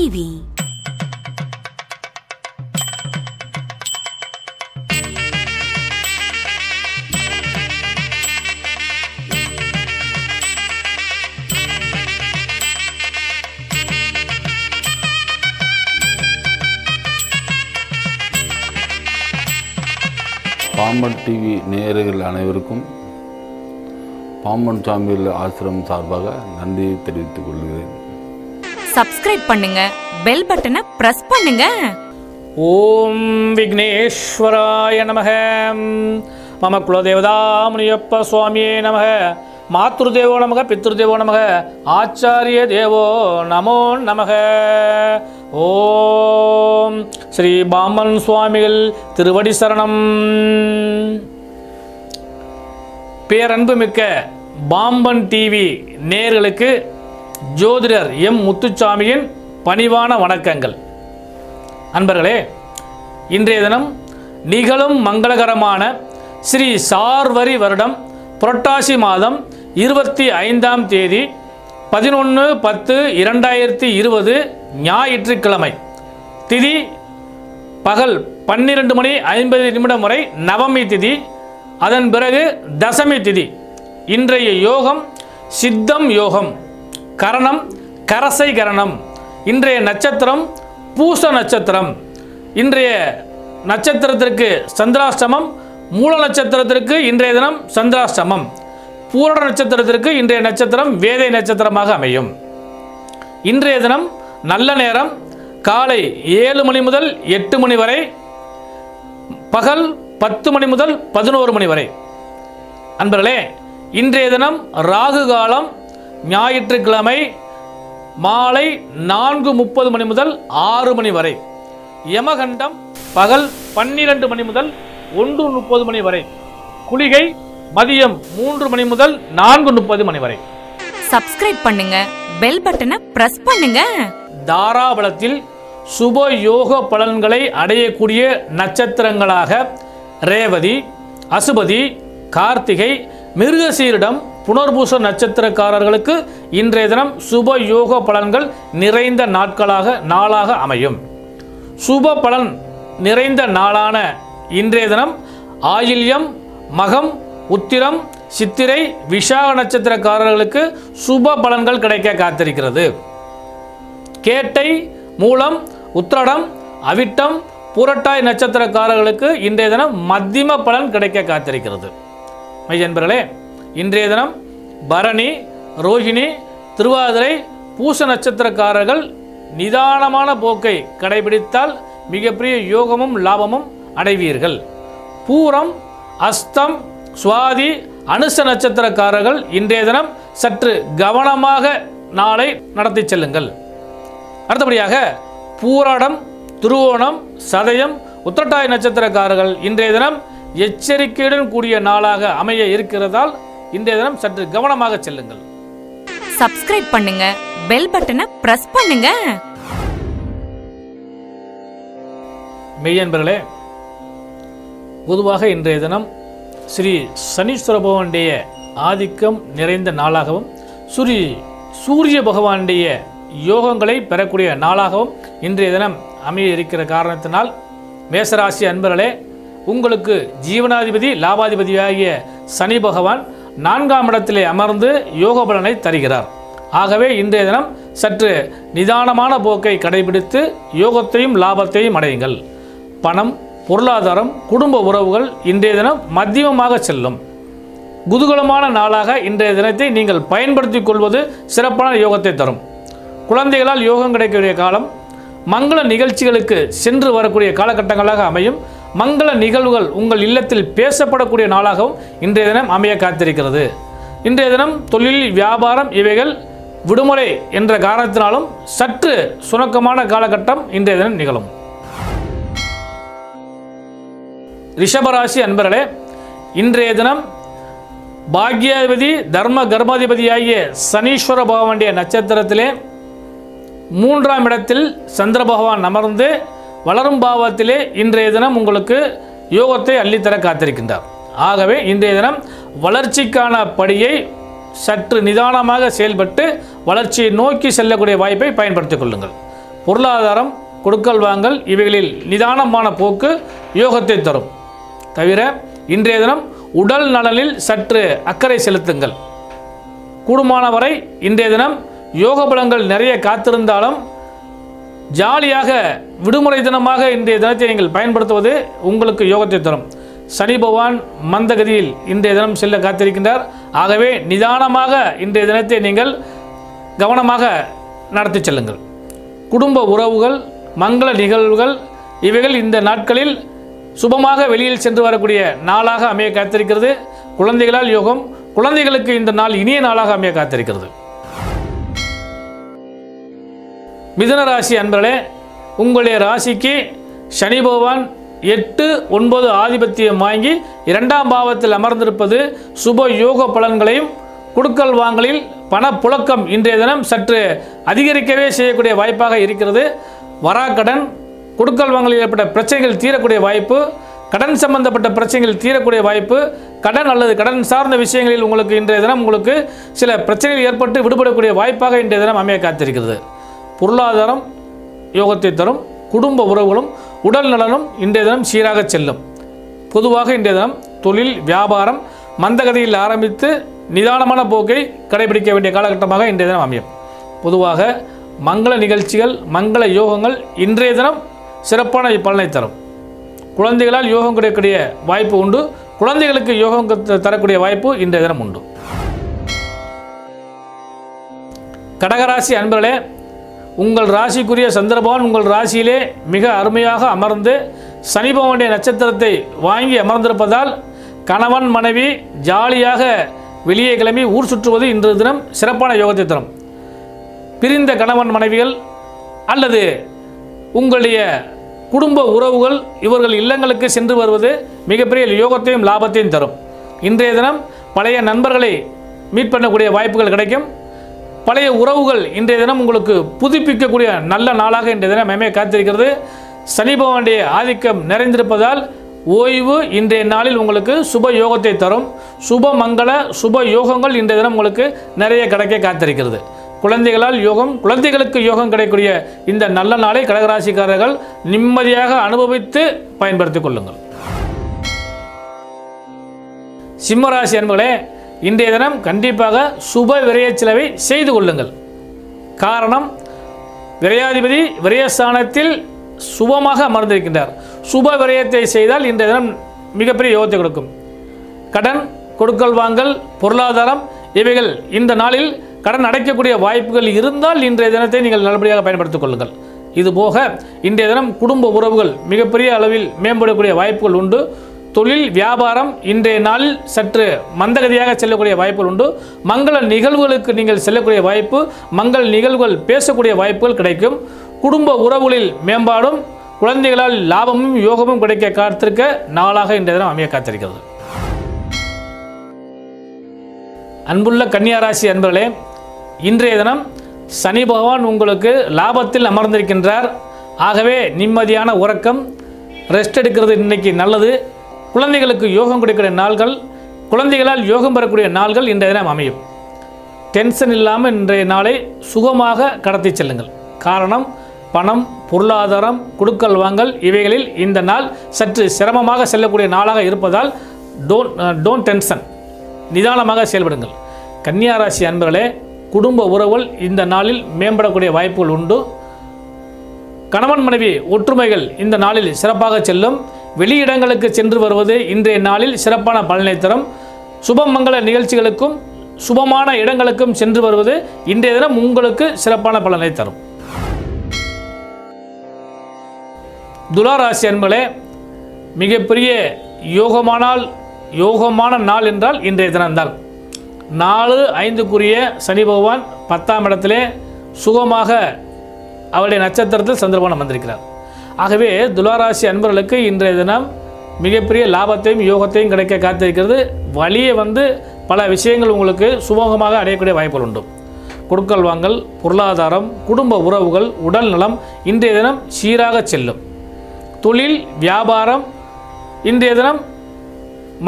TV. Pamban TV நேயர்கள் அனைவருக்கும் பாம்பன் சாமியில் ஆசிரமம் சார்பாக நன்றியை தெரிவித்துக் கொள்கிறேன் சப்ஸ்கிரைப் பண்ணுங்க. பெல் பட்டனை பிரஸ் பண்ணுங்க. ஓம் விக்னேஸ்வராய நமக. மம குலதேவதா முனியப்ப சுவாமியே நமக. மாத்ருதேவோ நமக பித்ருதேவோ நமக. ஆச்சாரிய தேவோ நமோ நமக. ஓம் ஸ்ரீ பாமன் சுவாமிகள் திருவடி சரணம். பேரன்புமிக்க பாம்பன் டிவி நேர்களுக்கு ஜோதிடர் எம் முத்துச்சாமியின் பணிவான வணக்கங்கள். அன்பர்களே இன்றைய தினம் நிகழும் மங்களகரமான ஸ்ரீ சார்வரி வருடம் புரட்டாசி மாதம் இருபத்தி ஐந்தாம் தேதி பதினொன்று பத்து இரண்டாயிரத்தி இருபது ஞாயிற்றுக்கிழமை. திதி பகல் பன்னிரண்டு மணி ஐம்பது நிமிடம் வரை நவமி திதி அதன் பிறகு தசமி திதி. இன்றைய யோகம் சித்தம் யோகம். கரணம் கரசை கரணம். இன்றைய நட்சத்திரம் பூச நட்சத்திரம். இன்றைய நட்சத்திரத்திற்கு சந்திராஷ்டமம் மூல நட்சத்திரத்திற்கு இன்றைய தினம் சந்திராஷ்டமம். பூரண நட்சத்திரத்திற்கு இன்றைய நட்சத்திரம் வேதை நட்சத்திரமாக அமையும். இன்றைய தினம் நல்ல நேரம் காலை ஏழு மணி முதல் எட்டு மணி வரை பகல் பத்து மணி முதல் பதினோரு மணி வரை. அன்பர்களே இன்றைய தினம் ராகு காலம் ஞாயிற்றுக்கிழமை மாலை நான்கு முப்பது மணி முதல் ஆறு மணி வரை. யமகண்டம் பகல் பன்னிரண்டு மணி முதல் ஒன்று முப்பது மணி வரை. குளிகை மதியம் மூன்று மணி முதல் நான்கு முப்பது மணி வரை. சப்ஸ்கிரைப் பண்ணுங்க. பெல் பட்டனை பிரஸ் பண்ணுங்க. தாராபலத்தில் சுப யோக பலன்களை அடையக்கூடிய நட்சத்திரங்களாக ரேவதி அசுபதி கார்த்திகை மிருகசீரிடம் புனர்பூச நட்சத்திரக்காரர்களுக்கு இன்றைய தினம் சுப யோக பலன்கள் நிறைந்த நாட்களாக நாளாக அமையும். சுப பலன் நிறைந்த நாளான இன்றைய தினம் ஆயில்யம் மகம் உத்திரம் சித்திரை விஷாக நட்சத்திரக்காரர்களுக்கு சுப பலன்கள் கிடைக்க காத்திருக்கிறது. கேட்டை மூலம் உத்திரடம் அவிட்டம் புரட்டாய் நட்சத்திரக்காரர்களுக்கு இன்றைய தினம் மத்தியம பலன் கிடைக்க காத்திருக்கிறது. மையன்பர்களே இன்றைய தினம் பரணி ரோஹிணி திருவாதிரை பூச நட்சத்திரக்காரர்கள் நிதானமான போக்கை கடைபிடித்தால் மிகப்பெரிய யோகமும் லாபமும் அடைவீர்கள். பூரம் அஸ்தம் சுவாதி அனுச நட்சத்திரக்காரர்கள் இன்றைய தினம் சற்று கவனமாக நாளை நடத்தி செல்லுங்கள். அடுத்தபடியாக பூராடம் திருவோணம் சதயம் உத்திரட்டாய் நட்சத்திரக்காரர்கள் இன்றைய தினம் எச்சரிக்கையுடன் கூடிய நாளாக அமைய இருக்கிறதால் இன்றைய தினம் சற்று கவனமாக செல்லுங்கள். சப்ஸ்கிரைப் பண்ணுங்க. பெல் பட்டனை பிரஸ் பண்ணுங்க. மெய்யன்பர்களே பொதுவாக இன்றைய தினம் ஸ்ரீ சனீஸ்வர பகவானுடைய ஆதிக்கம் நிறைந்த நாளாகவும் ஸ்ரீ சூரிய பகவானுடைய யோகங்களை பெறக்கூடிய நாளாகவும் இன்றைய தினம் அமைய இருக்கிற காரணத்தினால் மேசராசி அன்பர்களே உங்களுக்கு ஜீவனாதிபதி லாபாதிபதியாகிய சனி பகவான் நான்காம் இடத்திலே அமர்ந்து யோக பலனை தருகிறார். ஆகவே இன்றைய தினம் சற்று நிதானமான போக்கை கடைபிடித்து யோகத்தையும் லாபத்தையும் அடையுங்கள். பணம் பொருளாதாரம் குடும்ப உறவுகள் இன்றைய தினம் மத்தியமமாக செல்லும். குதூகலமான நாளாக இன்றைய தினத்தை நீங்கள் பயன்படுத்திக் கொள்வது சிறப்பான யோகத்தை தரும். குழந்தைகளால் யோகம் கிடைக்கக்கூடிய காலம் மங்கள நிகழ்ச்சிகளுக்கு சென்று வரக்கூடிய காலகட்டங்களாக அமையும். மங்கள நிகழ்வுகள் உங்கள் இல்லத்தில் பேசப்படக்கூடிய நாளாகவும் இன்றைய தினம் அமைய காத்திருக்கிறது. இன்றைய தினம் தொழில் வியாபாரம் இவைகள் விடுமுறை என்ற காரணத்தினாலும் சற்று சுணக்கமான காலகட்டம் இன்றைய தினம் நிகழும். ரிஷபராசி அன்பர்களே இன்றைய தினம் பாக்யாதிபதி தர்ம கர்மாதிபதியாகிய சனீஸ்வர பகவானுடைய நட்சத்திரத்திலே மூன்றாம் இடத்தில் சந்திர பகவான் அமர்ந்து வளரும் பாவத்திலே இன்றைய தினம் உங்களுக்கு யோகத்தை அள்ளித்தர காத்திருக்கின்றார். ஆகவே இன்றைய தினம் வளர்ச்சிக்கான படியை சற்று நிதானமாக செயல்பட்டு வளர்ச்சியை நோக்கி செல்லக்கூடிய வாய்ப்பை பயன்படுத்திக் கொள்ளுங்கள். பொருளாதாரம் கொடுக்கல் வாங்கல் இவைகளில் நிதானமான போக்கு யோகத்தை தரும். தவிர இன்றைய தினம் உடல் நலனில் சற்று அக்கறை செலுத்துங்கள். கூடுமானவரை இன்றைய தினம் யோக பலங்கள் நிறைய காத்திருந்தாலும் ஜாலியாக விடுமுறை தினமாக இன்றைய தினத்தை நீங்கள் பயன்படுத்துவது உங்களுக்கு யோகத்தை தரும். சனி பகவான் மந்தகதியில் இன்றைய தினம் செல்ல காத்திருக்கின்றார். ஆகவே நிதானமாக இன்றைய தினத்தை நீங்கள் கவனமாக நடத்தி செல்லுங்கள். குடும்ப உறவுகள் மங்கள நிகழ்வுகள் இவைகள் இந்த நாட்களில் சுபமாக வெளியில் சென்று வரக்கூடிய நாளாக அமைய காத்திருக்கிறது. குழந்தைகளால் யோகம் குழந்தைகளுக்கு இந்த நாள் இனிய நாளாக அமைய காத்திருக்கிறது. மிதன ராசி அன்பர்களே உங்களுடைய ராசிக்கு சனி பகவான் எட்டு ஒன்பது ஆதிபத்தியம் வாங்கி இரண்டாம் பாவத்தில் அமர்ந்திருப்பது சுப யோக பலன்களையும் குடுக்கல் வாங்கலில் பணப்புழக்கம் இன்றைய தினம் சற்று அதிகரிக்கவே செய்யக்கூடிய வாய்ப்பாக இருக்கிறது. வராக்கடன் குடுக்கல் வாங்கலில் ஏற்பட்ட பிரச்சனைகள் தீரக்கூடிய வாய்ப்பு கடன் சம்பந்தப்பட்ட பிரச்சனைகள் தீரக்கூடிய வாய்ப்பு கடன் அல்லது கடன் சார்ந்த விஷயங்களில் உங்களுக்கு இன்றைய தினம் உங்களுக்கு சில பிரச்சனைகள் ஏற்பட்டு விடுபடக்கூடிய வாய்ப்பாக இன்றைய தினம் அமைய காத்திருக்கிறது. பொருளாதாரம் யோகத்தை தரும் குடும்ப உறவுகளும் உடல் நலனும் இன்றைய தினம் சீராக செல்லும். பொதுவாக இன்றைய தினம் தொழில் வியாபாரம் மந்தகதியில் ஆரம்பித்து நிதானமான போக்கை கடைபிடிக்க வேண்டிய காலகட்டமாக இன்றைய தினம் அமையும். பொதுவாக மங்கள நிகழ்ச்சிகள் மங்கள யோகங்கள் இன்றைய தினம் சிறப்பான பலனை தரும். குழந்தைகளால் யோகம் கிடைக்கக்கூடிய வாய்ப்பு உண்டு. குழந்தைகளுக்கு யோகம் த- தரக்கூடிய வாய்ப்பு இன்றைய தினம் உண்டு. கடகராசி அன்பர்களே உங்கள் ராசிக்குரிய சந்திரபவன் உங்கள் ராசியிலே மிக அருமையாக அமர்ந்து சனி நட்சத்திரத்தை வாங்கி அமர்ந்திருப்பதால் கணவன் மனைவி ஜாலியாக வெளியே கிளம்பி ஊர் சுற்றுவது இன்று தினம் சிறப்பான யோகத்தை தரும். பிரிந்த கணவன் மனைவிகள் அல்லது உங்களுடைய குடும்ப உறவுகள் இவர்கள் இல்லங்களுக்கு சென்று வருவது மிகப்பெரிய யோகத்தையும் லாபத்தையும் தரும். இன்றைய தினம் பழைய நண்பர்களை மீட் பண்ணக்கூடிய வாய்ப்புகள் கிடைக்கும். பழைய உறவுகள் இன்றைய தினம் உங்களுக்கு புதுப்பிக்கக்கூடிய நல்ல நாளாக இன்றைய தினம் மேமே காத்திருக்கிறது. சனி பகவானுடைய ஆதிக்கம் நிறைந்திருப்பதால் ஓய்வு இன்றைய நாளில் உங்களுக்கு சுப யோகத்தை தரும். சுப மங்கள சுப யோகங்கள் இன்றைய தினம் உங்களுக்கு நிறைய கிடைக்க காத்திருக்கிறது. குழந்தைகளால் யோகம் குழந்தைகளுக்கு யோகம் கிடைக்கக்கூடிய இந்த நல்ல நாளை கடகராசிக்காரர்கள் நிம்மதியாக அனுபவித்து பயன்படுத்திக் கொள்ளுங்கள். சிம்மராசி அன்பர்களே இன்றைய தினம் கண்டிப்பாக சுப விரய செலவை செய்து கொள்ளுங்கள். காரணம் விரையாதிபதி விரயஸ்தானத்தில் சுபமாக அமர்ந்திருக்கின்றார். சுப விரயத்தை செய்தால் இன்றைய தினம் மிகப்பெரிய யோகத்தை கொடுக்கும். கடன் கொடுக்கல் வாங்கல் பொருளாதாரம் இவைகள் இந்த நாளில் கடன் அடைக்கக்கூடிய வாய்ப்புகள் இருந்தால் இன்றைய தினத்தை நீங்கள் நல்லபடியாக பயன்படுத்திக் கொள்ளுங்கள். இதுபோக இன்றைய தினம் குடும்ப உறவுகள் மிகப்பெரிய அளவில் மேம்படக்கூடிய வாய்ப்புகள் உண்டு. தொழில் வியாபாரம் இன்றைய நாளில் சற்று மந்தகதியாக செல்லக்கூடிய வாய்ப்புகள் உண்டு. மங்கள நிகழ்வுகளுக்கு நீங்கள் செல்லக்கூடிய வாய்ப்பு மங்கள நிகழ்வுகள் பேசக்கூடிய வாய்ப்புகள் கிடைக்கும். குடும்ப உறவுகளில் மேம்பாடும் குழந்தைகளால் லாபமும் யோகமும் கிடைக்க காத்திருக்க நாளாக இன்றைய தினம் அமைய காத்திருக்கிறது. அன்புள்ள கன்னியாராசி அன்பர்களே இன்றைய தினம் சனி பகவான் உங்களுக்கு லாபத்தில் அமர்ந்திருக்கின்றார். ஆகவே நிம்மதியான உறக்கம் ரெஸ்ட் எடுக்கிறது இன்னைக்கு நல்லது. குழந்தைகளுக்கு யோகம் கொடுக்கிற நாள்கள் குழந்தைகளால் யோகம் பெறக்கூடிய நாள்கள் இன்றைய தினம் அமையும். டென்ஷன் இல்லாமல் இன்றைய நாளை சுகமாக கடத்தி செல்லுங்கள். காரணம் பணம் பொருளாதாரம் குடுக்கல் வாங்கல் இவைகளில் இந்த நாள் சற்று சிரமமாக செல்லக்கூடிய நாளாக இருப்பதால் டோன் டோன்ட் டென்ஷன் நிதானமாக செயல்படுங்கள். கன்னியாராசி அன்பர்களே குடும்ப உறவுகள் இந்த நாளில் மேம்படக்கூடிய வாய்ப்புகள் உண்டு. கணவன் மனைவி ஒற்றுமைகள் இந்த நாளில் சிறப்பாக செல்லும். வெளியிடங்களுக்கு சென்று வருவது இன்றைய நாளில் சிறப்பான பலனை தரும் சுபமங்கல நிகழ்ச்சிகளுக்கும் சுபமான இடங்களுக்கும் சென்று வருவது இன்றைய தினம் உங்களுக்கு சிறப்பான பலனை தரும் துளாராசி அன்பர்களே மிகப்பெரிய யோகமானால் யோகமான நாள் என்றால் இன்றைய தினம்தான். நாலு ஐந்துக்குரிய சனி பகவான் பத்தாம் இடத்திலே சுகமாக அவருடைய நட்சத்திரத்தில் சந்திரபவன் வந்திருக்கிறார் ஆகவே துளாராசி அன்பர்களுக்கு இன்றைய தினம் மிகப்பெரிய லாபத்தையும் யோகத்தையும் கிடைக்க காத்திருக்கிறது. வழியே வந்து பல விஷயங்கள் உங்களுக்கு சுமூகமாக அடையக்கூடிய வாய்ப்புகள் உண்டு. கொடுக்கல் வாங்கல் பொருளாதாரம் குடும்ப உறவுகள் உடல் நலம் இன்றைய தினம் சீராக செல்லும். தொழில் வியாபாரம் இன்றைய தினம்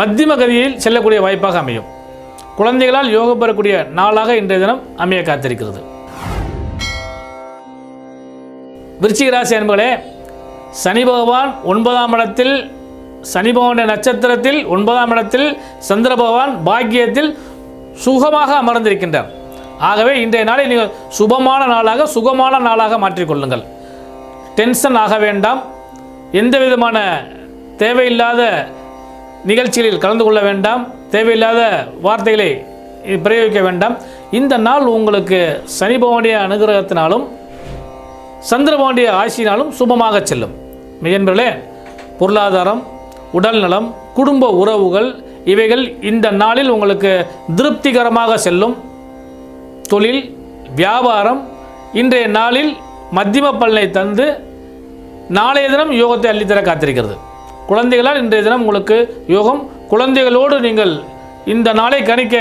மத்தியம கதியில் செல்லக்கூடிய வாய்ப்பாக அமையும். குழந்தைகளால் யோகம் பெறக்கூடிய நாளாக இன்றைய தினம் அமைய காத்திருக்கிறது. விருச்சிக ராசி அன்பர்களே சனி பகவான் ஒன்பதாம் இடத்தில் சனி பகவானுடைய நட்சத்திரத்தில் ஒன்பதாம் இடத்தில் சந்திர பகவான் பாக்கியத்தில் சுகமாக அமர்ந்திருக்கின்றார். ஆகவே இன்றைய நாளை நீங்கள் சுபமான நாளாக சுகமான நாளாக மாற்றிக்கொள்ளுங்கள் டென்ஷன் ஆக வேண்டாம். எந்த விதமான தேவையில்லாத நிகழ்ச்சிகளில் கலந்து கொள்ள வேண்டாம். தேவையில்லாத வார்த்தைகளை பிரயோகிக்க வேண்டாம். இந்த நாள் உங்களுக்கு சனி பகவானுடைய அனுகிரகத்தினாலும் சந்திரபாண்டிய ஆசியினாலும் சுபமாக செல்லும். மெய்யன்பர்களே பொருளாதாரம் உடல்நலம் குடும்ப உறவுகள் இவைகள் இந்த நாளில் உங்களுக்கு திருப்திகரமாக செல்லும். தொழில் வியாபாரம் இன்றைய நாளில் மத்தியம பலனை தந்து நாளைய தினம் யோகத்தை அள்ளித்தர காத்திருக்கிறது. குழந்தைகளால் இன்றைய தினம் உங்களுக்கு யோகம் குழந்தைகளோடு நீங்கள் இந்த நாளை கணிக்க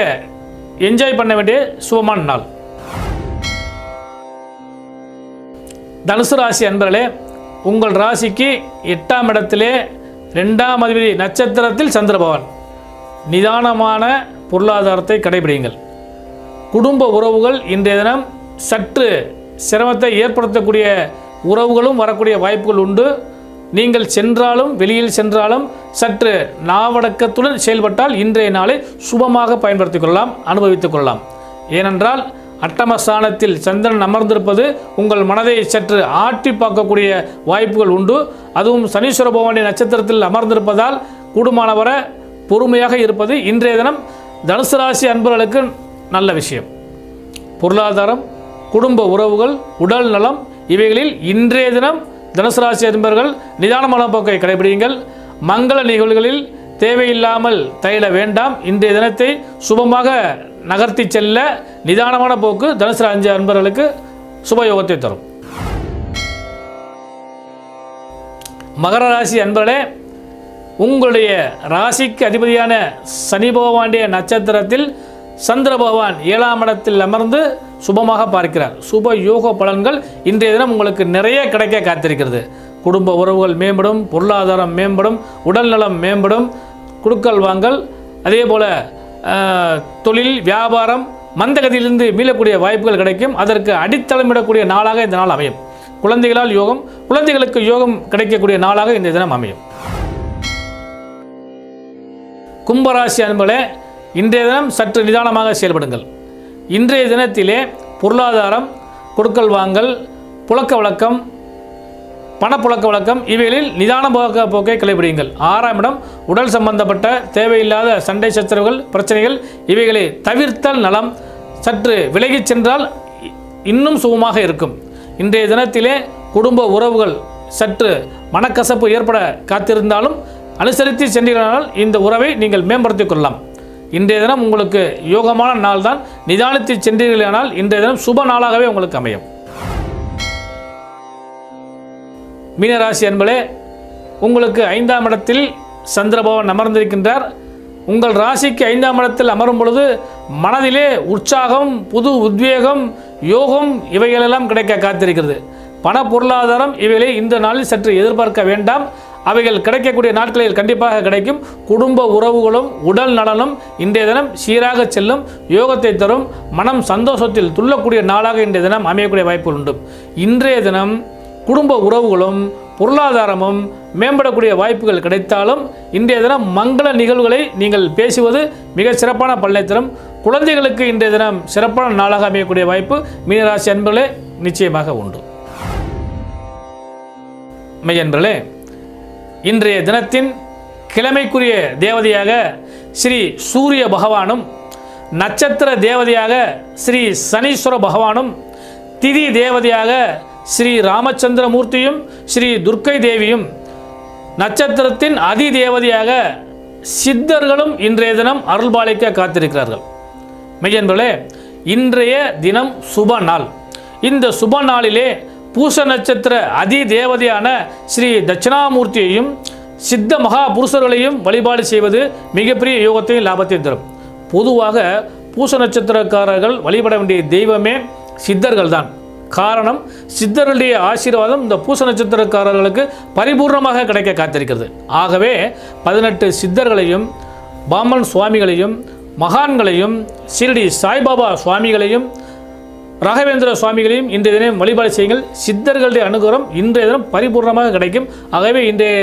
என்ஜாய் பண்ண வேண்டிய சுபமான நாள். தனுசு ராசி அன்பர்களே உங்கள் ராசிக்கு எட்டாம் இடத்திலே ரெண்டாம் அதிபதி நட்சத்திரத்தில் சந்திரபவன் நிதானமான பொருளாதாரத்தை கடைபிடிங்கள் குடும்ப உறவுகள் இன்றைய தினம் சற்று சிரமத்தை ஏற்படுத்தக்கூடிய உறவுகளும் வரக்கூடிய வாய்ப்புகள் உண்டு. நீங்கள் சென்றாலும் வெளியில் சென்றாலும் சற்று நாவடக்கத்துடன் செயல்பட்டால் இன்றைய நாளை சுபமாக பயன்படுத்திக் கொள்ளலாம் அனுபவித்துக் கொள்ளலாம். ஏனென்றால் அட்டமஸ்தானத்தில் சந்திரன் அமர்ந்திருப்பது உங்கள் மனதை சற்று ஆட்டி பார்க்கக்கூடிய வாய்ப்புகள் உண்டு. அதுவும் சனீஸ்வர பகவானுடைய நட்சத்திரத்தில் அமர்ந்திருப்பதால் கூடுமானவரை பொறுமையாக இருப்பது இன்றைய தினம் தனுசு ராசி அன்பர்களுக்கு நல்ல விஷயம். பொருளாதாரம் குடும்ப உறவுகள் உடல் நலம் இவைகளில் இன்றைய தினம் தனுசு ராசி அன்பர்கள் நிதானமான போக்கை கடைபிடியுங்கள். மங்கள நிகழ்வுகளில் தேவையில்லாமல் தயில வேண்டாம். இன்றைய தினத்தை சுபமாக நகர்த்தி செல்ல நிதானமான போக்கு தனுசு அஞ்சு அன்பர்களுக்கு சுபயோகத்தை தரும். மகர ராசி அன்பர்களே உங்களுடைய ராசிக்கு அதிபதியான சனி பகவானுடைய நட்சத்திரத்தில் சந்திர பகவான் ஏழாம் இடத்தில் அமர்ந்து சுபமாக பார்க்கிறார். சுப யோக பலன்கள் இன்றைய தினம் உங்களுக்கு நிறைய கிடைக்க காத்திருக்கிறது. குடும்ப உறவுகள் மேம்படும் பொருளாதாரம் மேம்படும் உடல்நலம் மேம்படும் குடுக்கல் வாங்கல் அதே போல் தொழில் வியாபாரம் மந்தகதியிலிருந்து மீளக்கூடிய வாய்ப்புகள் கிடைக்கும். அதற்கு அடித்தளமிடக்கூடிய நாளாக இந்த நாள் அமையும். குழந்தைகளால் யோகம் குழந்தைகளுக்கு யோகம் கிடைக்கக்கூடிய நாளாக இந்த தினம் அமையும். கும்பராசி அன்பர்களே இன்றைய தினம் சற்று நிதானமாக செயல்படுங்கள். இன்றைய தினத்திலே பொருளாதாரம் கொடுக்கல் வாங்கல் புழக்க வழக்கம் பணப்புழக்க வழக்கம். இவைகளில் நிதான போக்க போக்கை கடைபிடியுங்கள். ஆறாம் இடம் உடல் சம்பந்தப்பட்ட தேவையில்லாத சண்டை சச்சரவுகள் பிரச்சனைகள் இவைகளை தவிர்த்தல் நலம். சற்று விலகிச் சென்றால் இன்னும் சுகமாக இருக்கும். இன்றைய தினத்திலே குடும்ப உறவுகள் சற்று மனக்கசப்பு ஏற்பட காத்திருந்தாலும் அனுசரித்து சென்றீர்களானால் இந்த உறவை நீங்கள் மேம்படுத்திக் கொள்ளலாம். இன்றைய தினம் உங்களுக்கு யோகமான நாள் தான் நிதானித்து சென்றீர்களானால் இன்றைய தினம் சுப நாளாகவே உங்களுக்கு அமையும். மீனராசி அன்பளே உங்களுக்கு ஐந்தாம் இடத்தில் சந்திரபவன் அமர்ந்திருக்கின்றார். உங்கள் ராசிக்கு ஐந்தாம் இடத்தில் அமரும் பொழுது மனதிலே உற்சாகம் புது உத்வேகம் யோகம் இவைகளெல்லாம் கிடைக்க காத்திருக்கிறது. பண பொருளாதாரம் இவைகளை இந்த நாளில் சற்று எதிர்பார்க்க வேண்டாம். அவைகள் கிடைக்கக்கூடிய நாட்களில் கண்டிப்பாக கிடைக்கும். குடும்ப உறவுகளும் உடல் நலனும் இன்றைய தினம் சீராக செல்லும் யோகத்தை தரும் மனம் சந்தோஷத்தில் துள்ளக்கூடிய நாளாக இன்றைய தினம் அமையக்கூடிய வாய்ப்புகள் உண்டு. இன்றைய தினம் குடும்ப உறவுகளும் பொருளாதாரமும் மேம்படக்கூடிய வாய்ப்புகள் கிடைத்தாலும் இன்றைய தினம் மங்கள நிகழ்வுகளை நீங்கள் பேசுவது மிக சிறப்பான பல்லைத்தனம் குழந்தைகளுக்கு இன்றைய தினம் சிறப்பான நாளாக அமையக்கூடிய வாய்ப்பு மீனராசி அன்பர்களே நிச்சயமாக உண்டு. மையன்பர்களே இன்றைய தினத்தின் கிழமைக்குரிய தேவதையாக ஸ்ரீ சூரிய பகவானும் நட்சத்திர தேவதையாக ஸ்ரீ சனீஸ்வர பகவானும் திதி தேவதையாக ஸ்ரீ ராமச்சந்திர மூர்த்தியும் ஸ்ரீ துர்க்கை தேவியும் நட்சத்திரத்தின் அதி தேவதையாக சித்தர்களும் இன்றைய தினம் அருள்பாலிக்க காத்திருக்கிறார்கள். மெய்யன்பர்களே இன்றைய தினம் சுப நாள். இந்த சுப நாளிலே பூச நட்சத்திர அதி தேவதையான ஸ்ரீ தட்சிணாமூர்த்தியையும் சித்த மகா புருஷர்களையும் வழிபாடு செய்வது மிகப்பெரிய யோகத்தையும் லாபத்தையும் தரும். பொதுவாக பூச நட்சத்திரக்காரர்கள் வழிபட வேண்டிய தெய்வமே சித்தர்கள் தான் காரணம் சித்தர்களுடைய ஆசீர்வாதம் இந்த பூச நட்சத்திரக்காரர்களுக்கு பரிபூர்ணமாக கிடைக்க காத்திருக்கிறது. ஆகவே பதினெட்டு சித்தர்களையும் பாமன் சுவாமிகளையும் மகான்களையும் ஷிரடி சாய்பாபா சுவாமிகளையும் ராகவேந்திர சுவாமிகளையும் இன்றைய தினம் வழிபாடு செய்யுங்கள். சித்தர்களுடைய அனுகிரகம் இன்றைய தினம் பரிபூர்ணமாக கிடைக்கும். ஆகவே இன்றைய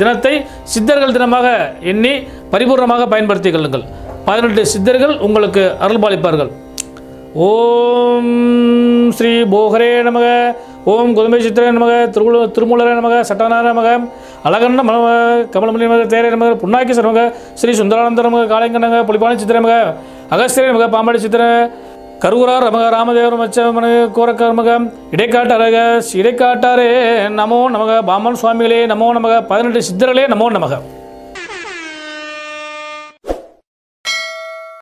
தினத்தை சித்தர்கள் தினமாக எண்ணி பரிபூர்ணமாக பயன்படுத்திக் கொள்ளுங்கள். பதினெட்டு சித்தர்கள் உங்களுக்கு அருள்பாலிப்பார்கள். ஓம் ஸ்ரீ போகரே நமக. ஓம் குதுமை சித்திரே நமக. திருமுல திருமூலரே நமக. சட்டநாத நமக. அழகண்ண நமக கமலமணி நமக தேரே நமக. புண்ணாக்கி நமக. ஸ்ரீ சுந்தரானந்த நமக. காளைங்க நமக சித்திர நமக. அகஸ்திரே நமக. பாம்பாடி சித்திர. கருவூரார் நமக. ராமதேவர் மச்சமன கோரக்க நமக. இடைக்காட்டரக இடைக்காட்டாரே. நமோ நமக. பாமன் சுவாமிகளே நமோ நமக. பதினெட்டு சித்திரலே நமோ நமக.